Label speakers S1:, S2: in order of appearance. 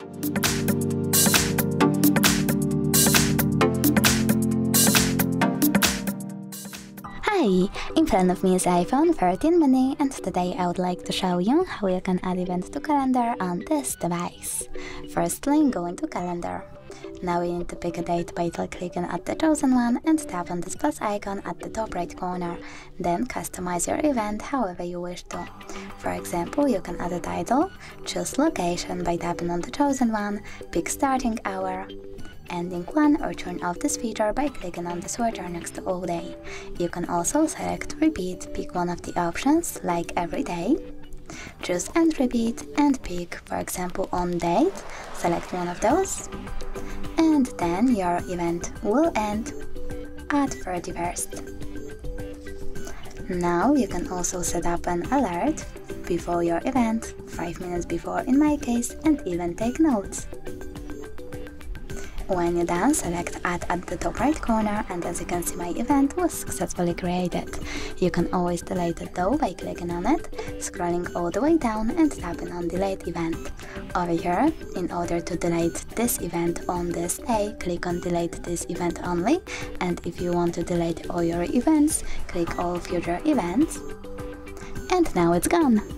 S1: Thank you. Hi! In front of me is iPhone 13 mini and today I would like to show you how you can add event to calendar on this device. Firstly, go into calendar. Now you need to pick a date by clicking at the chosen one and tap on this plus icon at the top right corner. Then customize your event however you wish to. For example, you can add a title, choose location by tapping on the chosen one, pick starting hour, ending one or turn off this feature by clicking on the switcher next to all day. You can also select repeat, pick one of the options like every day, choose and repeat and pick for example on date, select one of those and then your event will end at 31st. Now you can also set up an alert before your event, 5 minutes before in my case, and even take notes. When you're done, select Add at the top right corner and as you can see my event was successfully created. You can always delete it though by clicking on it, scrolling all the way down and tapping on Delete Event. Over here, in order to delete this event on this day, click on Delete this event only and if you want to delete all your events, click All Future Events and now it's gone.